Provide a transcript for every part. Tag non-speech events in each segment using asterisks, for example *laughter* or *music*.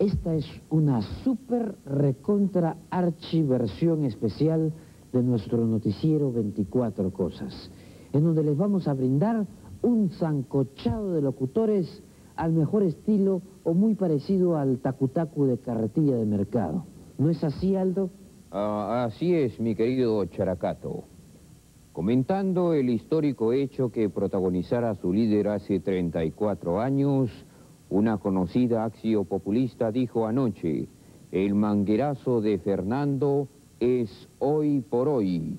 Esta es una super recontra archiversión especial de nuestro noticiero 24 Cosas, en donde les vamos a brindar un zancochado de locutores al mejor estilo o muy parecido al tacutacu de carretilla de mercado. ¿No es así, Aldo? Ah, así es, mi querido Characato. Comentando el histórico hecho que protagonizara su líder hace 34 años, una conocida axio populista dijo anoche, el manguerazo de Fernando es hoy por hoy.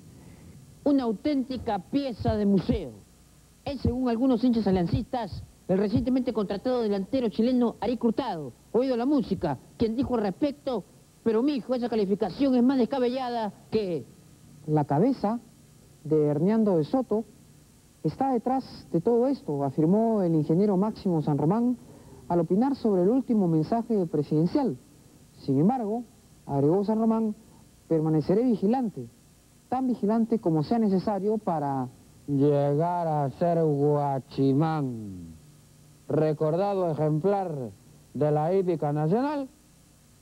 Una auténtica pieza de museo. Es, según algunos hinchas aliancistas, el recientemente contratado delantero chileno Ari Curtado, oído la música, quien dijo al respecto, pero mijo, esa calificación es más descabellada que... La cabeza de Hernando de Soto está detrás de todo esto, afirmó el ingeniero Máximo San Román al opinar sobre el último mensaje presidencial. Sin embargo, agregó San Román, permaneceré vigilante, tan vigilante como sea necesario para llegar a ser guachimán. Recordado ejemplar de la hípica nacional,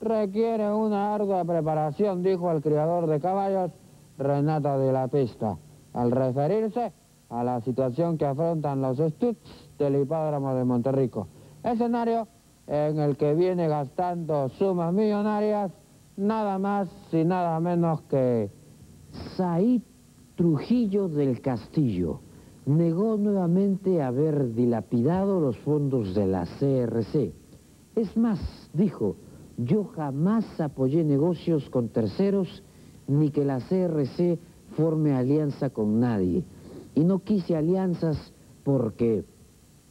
requiere una ardua preparación, dijo el criador de caballos, Renata de la Pista al referirse a la situación que afrontan los Stuts del hipódromo de Monterrico. Escenario en el que viene gastando sumas millonarias nada más y nada menos que Said Trujillo del Castillo negó nuevamente haber dilapidado los fondos de la CRC. Es más, dijo, yo jamás apoyé negocios con terceros ni que la CRC forme alianza con nadie. Y no quise alianzas porque,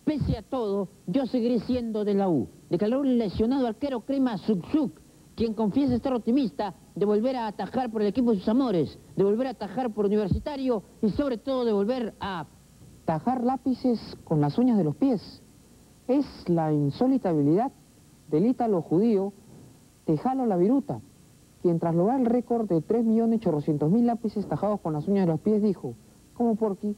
pese a todo, yo seguiré siendo de la U. Declaró el lesionado arquero Crema Zuczuk, quien confiesa estar optimista de volver a atajar por el equipo de sus amores, de volver a atajar por universitario y sobre todo de volver a... Tajar lápices con las uñas de los pies. Es la insólita habilidad del ítalo judío Tejano La Viruta, quien tras lograr el récord de 3.800.000 lápices tajados con las uñas de los pies dijo, ¿cómo porqui?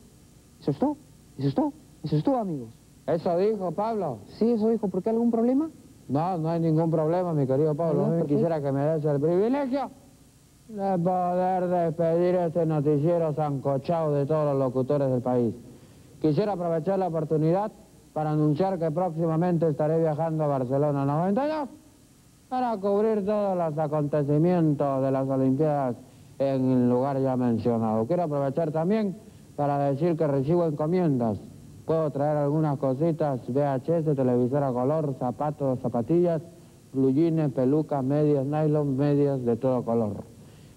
Eso es todo, eso es todo, eso es todo amigos. Eso dijo Pablo. Sí, eso dijo, ¿por qué algún problema? No, no hay ningún problema, mi querido Pablo. A quisiera que me des el privilegio de poder despedir este noticiero zancochado de todos los locutores del país. Quisiera aprovechar la oportunidad para anunciar que próximamente estaré viajando a Barcelona 92 para cubrir todos los acontecimientos de las Olimpiadas en el lugar ya mencionado. Quiero aprovechar también para decir que recibo encomiendas. Puedo traer algunas cositas, VHS, televisor a color, zapatos, zapatillas, blujines, pelucas, medias, nylon, medias de todo color.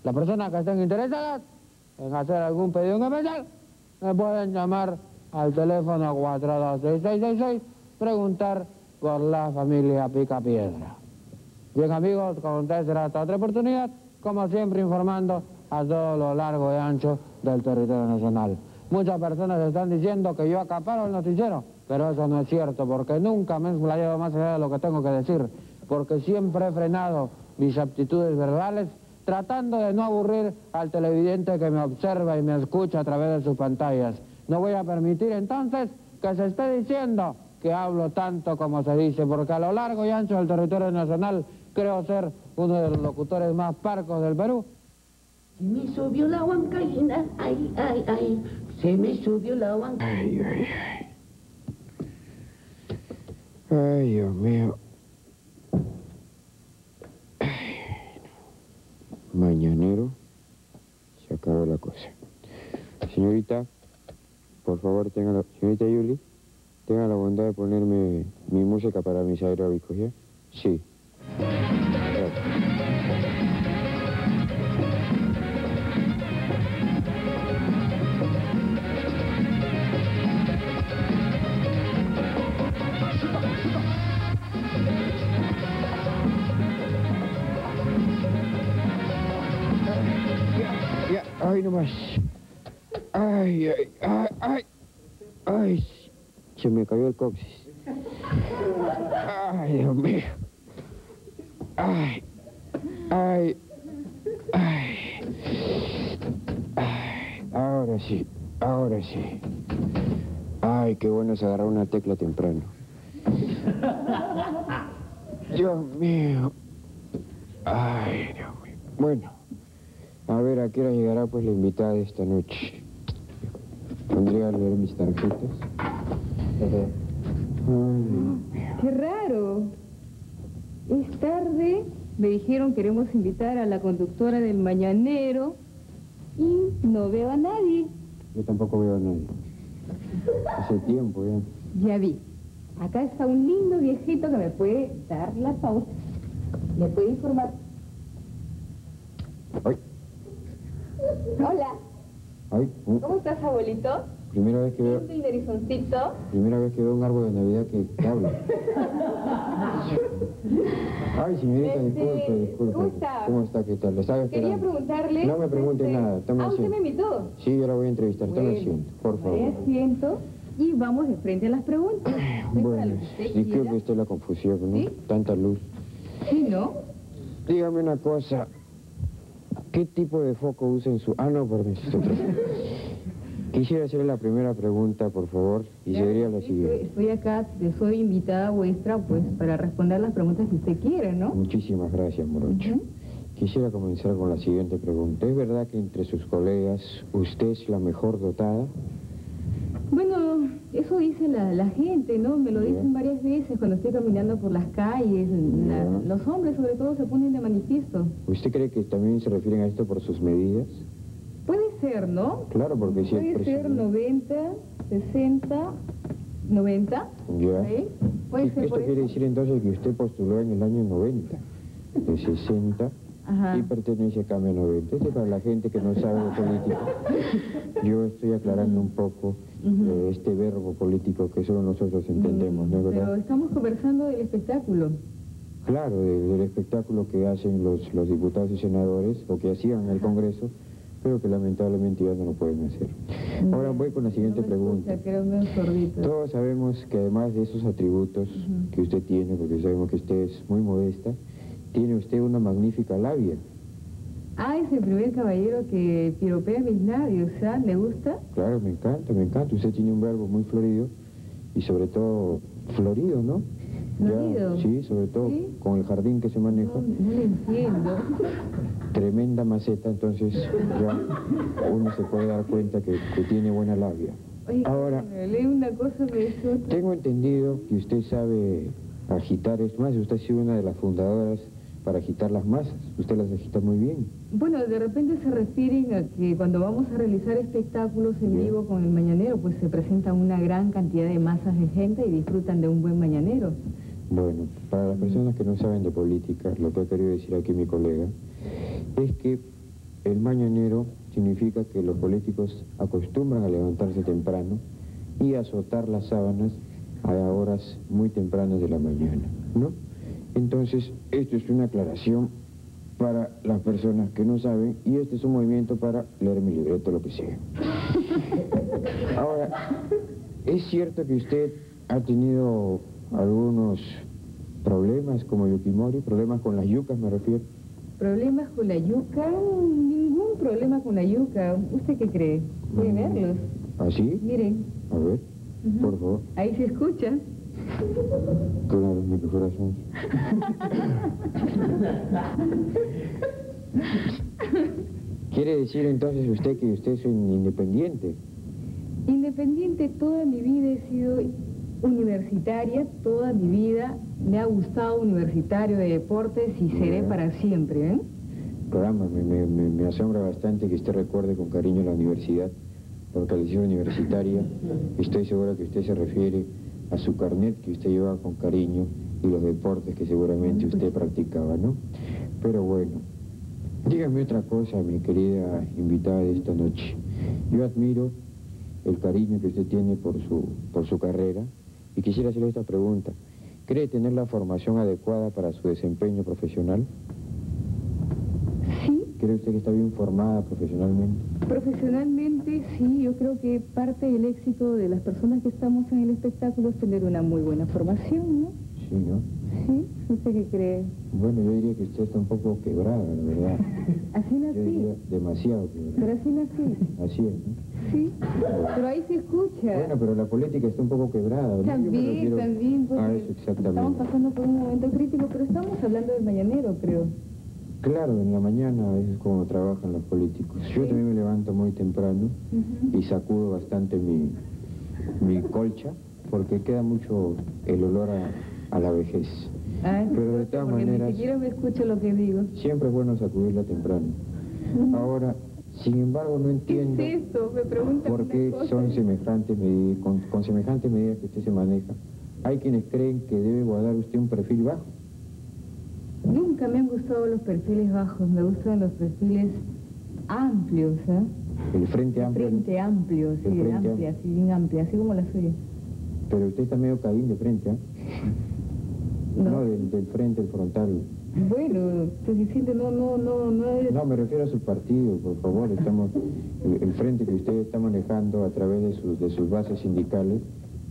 Las personas que estén interesadas en hacer algún pedido en especial, me pueden llamar al teléfono 426666, preguntar por la familia Pica Piedra. Bien amigos, con ustedes será hasta otra oportunidad, como siempre informando a todo lo largo y ancho del territorio nacional. Muchas personas están diciendo que yo acaparo el noticiero, pero eso no es cierto, porque nunca me he explayado más allá de lo que tengo que decir, porque siempre he frenado mis aptitudes verbales tratando de no aburrir al televidente que me observa y me escucha a través de sus pantallas. No voy a permitir entonces que se esté diciendo que hablo tanto como se dice, porque a lo largo y ancho del territorio nacional creo ser uno de los locutores más parcos del Perú. Se me subió la huancaína, ay, ay, ay, se me subió la huancaína. Ay, ay, ay. Ay, Dios mío. Ay, Mañanero, se acabó la cosa. Señorita, por favor, tenga la... Señorita Yuli, tenga la bondad de ponerme mi música para mis aeróbicos, ¿ya? Sí. Ay nomás. Ay, ay, ay, ay. Ay, se me cayó el coxis. Ay, Dios mío. Ay, ay, ay. Ay, ahora sí, ahora sí. Ay, qué bueno es agarrar una tecla temprano. Dios mío. Ay, Dios mío. Bueno, a ver a qué hora llegará pues la invitada de esta noche. Pondría a leer mis tarjetas. Ay. Qué raro. Es tarde, me dijeron queremos invitar a la conductora del Mañanero y no veo a nadie. Yo tampoco veo a nadie. Hace tiempo ya. Ya vi. Acá está un lindo viejito que me puede dar la pauta. ¿Me puede informar? Ay, Hola, ay, uh, ¿cómo estás, abuelito? primera vez que veo, primera vez que veo un árbol de Navidad que, que habla. *laughs* Ay, señorita, Este, disculpe, disculpe. ¿cómo está? ¿Cómo está? ¿Qué tal? Le estaba Quería preguntarle... No me pregunte este, nada, tome Ah, ¿usted me invitó? Sí, yo la voy a entrevistar. Tome Bueno, asiento, por tome favor. asiento y vamos de frente a las preguntas. *clears throat* Bueno, lo que usted disculpe la confusión, ¿no? ¿Sí? Tanta luz. Sí, ¿no? Dígame una cosa. ¿Qué tipo de foco usa en su...? Ah, no, perdón. Quisiera hacerle la primera pregunta, por favor, y Claro, sería la siguiente. Estoy, acá, soy invitada vuestra, pues, para responder las preguntas que usted quiera, ¿no? Muchísimas gracias, Morocho. Quisiera comenzar con la siguiente pregunta. ¿Es verdad que entre sus colegas usted es la mejor dotada? Bueno, eso dice la, la gente, ¿no? Me lo dicen varias veces cuando estoy caminando por las calles. la- los hombres, sobre todo, se ponen de manifiesto. ¿Usted cree que también se refieren a esto por sus medidas? Puede ser, ¿no? Claro, porque si Puede ser presidente- 90, 60, 90. Ya. ¿sí? Puede ser Esto por quiere eso. decir entonces que usted postuló en el año 90, de 60, Ajá. y pertenece a Cambio 90. Este es para la gente que no sabe de política. *laughs* Yo estoy aclarando un poco Eh, este verbo político que solo nosotros entendemos, ¿no es Mm, Pero verdad? estamos conversando del espectáculo. Claro, de- del espectáculo que hacen los, los diputados y senadores, o que hacían en el Congreso, pero que lamentablemente ya no lo pueden hacer. Ahora voy con la siguiente No pregunta. escucha. Todos sabemos que además de esos atributos que usted tiene, porque sabemos que usted es muy modesta, tiene usted una magnífica labia. Ah, es el primer caballero que piropea mis labios, ¿ah? ¿Le gusta? Claro, me encanta, me encanta. Usted tiene un verbo muy florido y sobre todo florido, ¿no? Ya, ¿Florido? sí, sobre todo ¿Sí? con el jardín que se maneja. No, no le entiendo. *laughs* Tremenda maceta, entonces ya uno se puede dar cuenta que, que tiene buena labia. Oye, Ahora, lee una cosa, me dice otra. tengo entendido que usted sabe agitar, es más, usted ha sido una de las fundadoras para agitar las masas. Usted las agita muy bien. Bueno, de repente se refieren a que cuando vamos a realizar espectáculos en Bien. vivo con el mañanero, pues se presenta una gran cantidad de masas de gente y disfrutan de un buen mañanero. Bueno, para las personas que no saben de política, lo que ha querido decir aquí mi colega, es que el mañanero significa que los políticos acostumbran a levantarse temprano y a azotar las sábanas a horas muy tempranas de la mañana, ¿no? Entonces, esto es una aclaración para las personas que no saben y este es un movimiento para leer mi libreto, lo que sea. *laughs* Ahora, ¿es cierto que usted ha tenido algunos problemas como Yukimori, problemas con las yucas me refiero? ¿Problemas con la yuca? Ningún problema con la yuca. ¿Usted qué cree? ¿Puede Mm. verlos? ¿Así? Miren, A ver, por favor. ahí se escucha. Claro, mi corazón. ¿Quiere decir entonces usted que usted es un independiente? Independiente, toda mi vida he sido universitaria, toda mi vida me ha gustado universitario de deportes y seré Bien. para siempre, ¿eh? Caramba, me, me- me- me asombra bastante que usted recuerde con cariño la universidad, porque al decir universitaria, estoy seguro que usted se refiere a su carnet que usted llevaba con cariño y los deportes que seguramente usted practicaba, ¿no? Pero bueno, dígame otra cosa, mi querida invitada de esta noche. Yo admiro el cariño que usted tiene por su, por su carrera y quisiera hacerle esta pregunta. ¿Cree tener la formación adecuada para su desempeño profesional? ¿Cree usted que está bien formada profesionalmente? profesionalmente sí, yo creo que parte del éxito de las personas que estamos en el espectáculo es tener una muy buena formación, ¿no? Sí, ¿no? ¿Sí? ¿Usted qué cree? Bueno, yo diría que usted está un poco quebrada, la verdad. *laughs* Así Yo nací. diría demasiado quebrada. Pero así nací. *laughs* Así es, ¿no? Sí. Pero ahí se escucha. Bueno, pero la política está un poco quebrada. También, refiero también, porque A eso exactamente. estamos pasando por un momento crítico, pero estamos hablando del mañanero, creo. Claro, en la mañana a veces como trabajan los políticos. Yo también me levanto muy temprano y sacudo bastante mi, mi colcha porque queda mucho el olor a, a la vejez. Ay, Pero de todas maneras- ni siquiera me escucho lo que digo. Siempre es bueno sacudirla temprano. Ahora, sin embargo, no ¿Qué entiendo es esto? Me preguntan por qué son semejantes medidas, con, con semejantes medidas que usted se maneja. Hay quienes creen que debe guardar usted un perfil bajo. Nunca me han gustado los perfiles bajos, me gustan los perfiles amplios, ¿eh? El frente amplio. Frente amplio, sí, El frente amplia, amplio. así bien amplia, así como la suya. Pero usted está medio caín de frente, ¿ah? No. del, del frente, el frontal. Bueno, estoy diciendo, no, no, no, no es... No, me refiero a su partido, por favor. Estamos, el, el frente que usted está manejando a través de sus, de sus bases sindicales,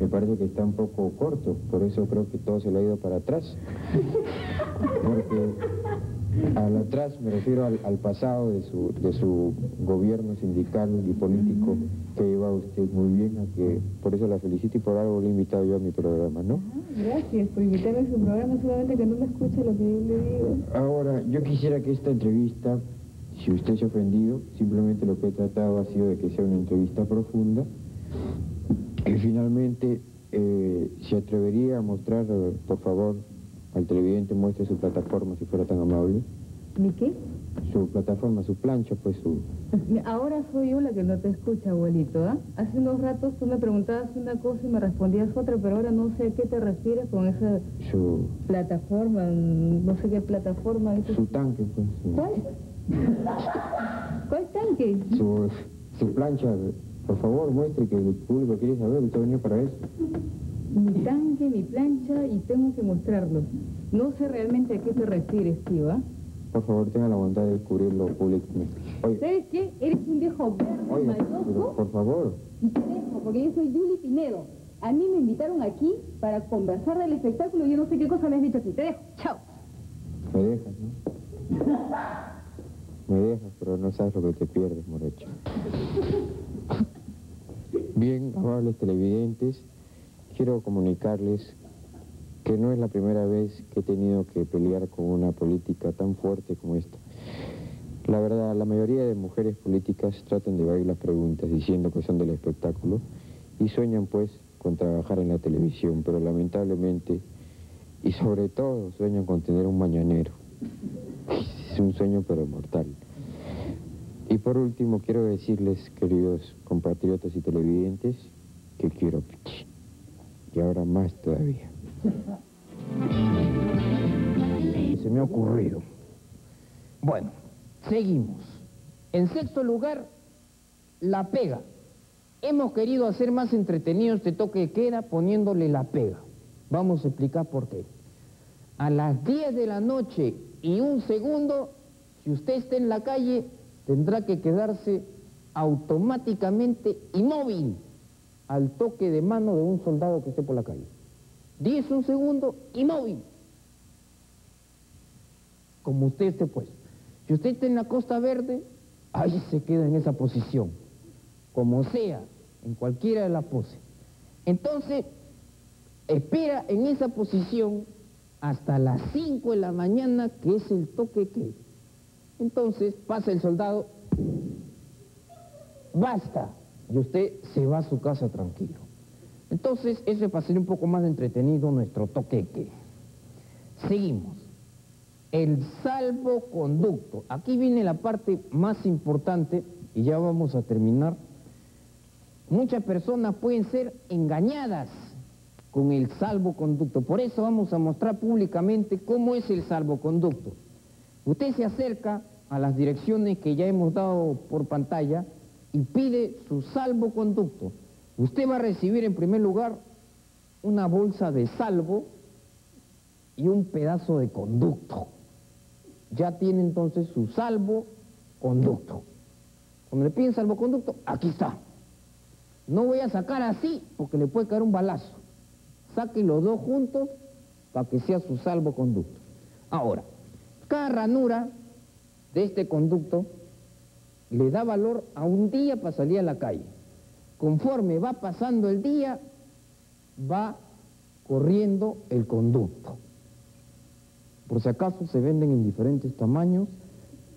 me parece que está un poco corto. Por eso creo que todo se le ha ido para atrás. *laughs* Al atrás me refiero al, al pasado de su, de su gobierno sindical y político que lleva usted muy bien, a que por eso la felicito y por algo le he invitado yo a mi programa, ¿no? Ah, Gracias por invitarme a su programa, solamente que no me escucha lo que yo le digo. Ahora, yo quisiera que esta entrevista, si usted se ha ofendido, simplemente lo que he tratado ha sido de que sea una entrevista profunda. Y finalmente, eh, se atrevería a mostrar, por favor, al televidente, muestre su plataforma, si fuera tan amable. ¿Mi qué? Su plataforma, su plancha, pues su... *laughs* Ahora soy yo la que no te escucha, abuelito, ¿ah? Hace unos ratos tú me preguntabas una cosa y me respondías otra, pero ahora no sé a qué te refieres con esa su, plataforma, no sé qué plataforma es. su tanque, pues. su- ¿Cuál? ¿Cuál tanque? Su, su plancha, por favor, muestre que el público quiere saber, usted venido para eso. Mi tanque, mi plancha y tengo que mostrarlo. No sé realmente a qué te refieres, tío, ¿ah? Por favor, tenga la bondad de descubrirlo públicamente. Oye, ¿Sabes qué? Eres un viejo verde, pero maldoso por favor, y te dejo, porque yo soy Julie Pinedo. A mí me invitaron aquí para conversar del espectáculo y yo no sé qué cosa me has dicho aquí. Te dejo. Chao. me dejas, ¿no? Me dejas, pero no sabes lo que te pierdes, morocho. Bien, amables televidentes, quiero comunicarles que no es la primera vez que he tenido que pelear con una política tan fuerte como esta. La verdad, la mayoría de mujeres políticas tratan de evadir las preguntas diciendo que son del espectáculo y sueñan pues con trabajar en la televisión, pero lamentablemente y sobre todo sueñan con tener un mañanero. Es un sueño pero mortal. Y por último quiero decirles, queridos compatriotas y televidentes, que quiero pichi. Y ahora más todavía. Se me ha ocurrido. Bueno, seguimos. En sexto lugar, la pega. Hemos querido hacer más entretenido este toque de queda poniéndole la pega. Vamos a explicar por qué. A las 10 de la noche y un segundo, si usted está en la calle, tendrá que quedarse automáticamente inmóvil al toque de mano de un soldado que esté por la calle. 10 un segundo, inmóvil como usted esté puesto. Si usted está en la Costa Verde, ahí se queda en esa posición, como sea, en cualquiera de las poses. Entonces, espera en esa posición hasta las 5 de la mañana, que es el toque que. Entonces, pasa el soldado, basta, y usted se va a su casa tranquilo. Entonces, eso es para hacer un poco más entretenido nuestro toque que. Seguimos. El salvoconducto. Aquí viene la parte más importante y ya vamos a terminar. Muchas personas pueden ser engañadas con el salvoconducto. Por eso vamos a mostrar públicamente cómo es el salvoconducto. Usted se acerca a las direcciones que ya hemos dado por pantalla y pide su salvoconducto. Usted va a recibir en primer lugar una bolsa de salvo y un pedazo de conducto. Ya tiene entonces su salvoconducto. Cuando le piden salvoconducto, aquí está. No voy a sacar así porque le puede caer un balazo. Saque los dos juntos para que sea su salvoconducto. Ahora, cada ranura de este conducto le da valor a un día para salir a la calle. Conforme va pasando el día, va corriendo el conducto. Por si acaso se venden en diferentes tamaños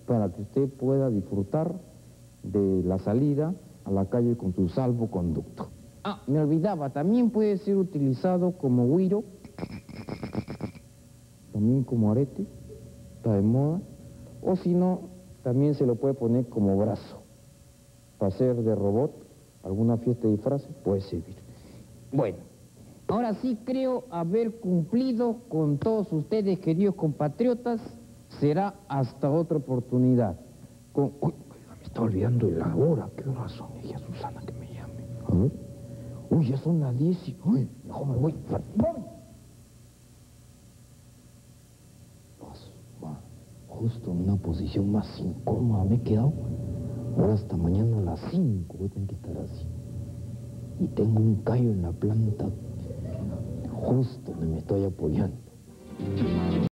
para que usted pueda disfrutar de la salida a la calle con su salvoconducto. Ah, me olvidaba, también puede ser utilizado como guiro, también como arete, está de moda, o si no, también se lo puede poner como brazo, para hacer de robot, alguna fiesta de disfraces, puede servir. Bueno, ahora sí creo haber cumplido con todos ustedes, queridos compatriotas, será hasta otra oportunidad. Con... Uy, me está olvidando de la hora, ¿qué hora son? Ella, Susana, que me llame. A ver. Uy, ya son las 10 y... Uy, mejor me voy. ¡Voy! Justo en una posición más incómoda me he quedado. Ahora hasta mañana a las 5 voy a tener que estar así. Y tengo un callo en la planta justo donde me estoy apoyando.